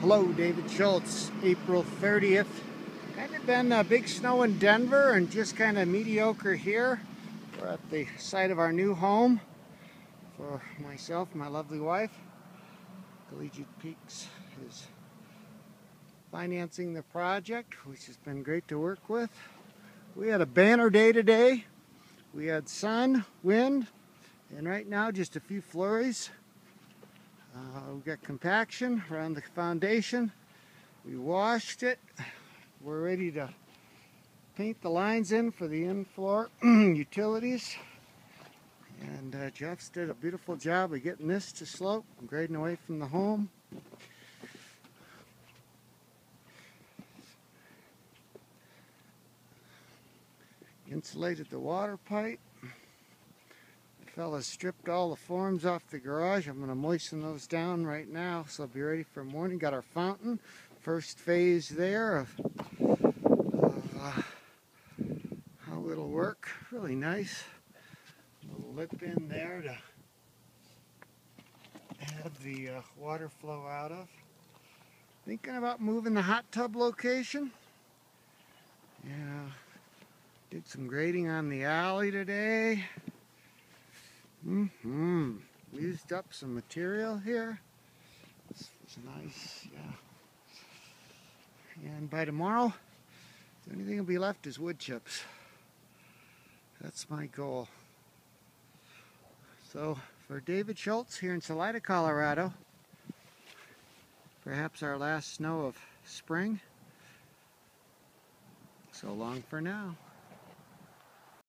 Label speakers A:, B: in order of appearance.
A: Hello, David Schultz, April 30th. Kind of been a big snow in Denver and just kind of mediocre here. We're at the site of our new home for myself my lovely wife. Collegiate Peaks is financing the project, which has been great to work with. We had a banner day today. We had sun, wind, and right now just a few flurries. Uh, we got compaction around the foundation. We washed it. We're ready to paint the lines in for the in-floor utilities. And uh, Jeff's did a beautiful job of getting this to slope and grading away from the home. Insulated the water pipe fellas stripped all the forms off the garage. I'm going to moisten those down right now so I'll be ready for morning. Got our fountain, first phase there of, of uh, how it'll work. Really nice. Little lip in there to have the uh, water flow out of. Thinking about moving the hot tub location. Yeah, did some grading on the alley today. Mm-hmm. Used up some material here. This was nice, yeah. And by tomorrow, the only thing will be left is wood chips. That's my goal. So, for David Schultz here in Salida, Colorado, perhaps our last snow of spring. So long for now.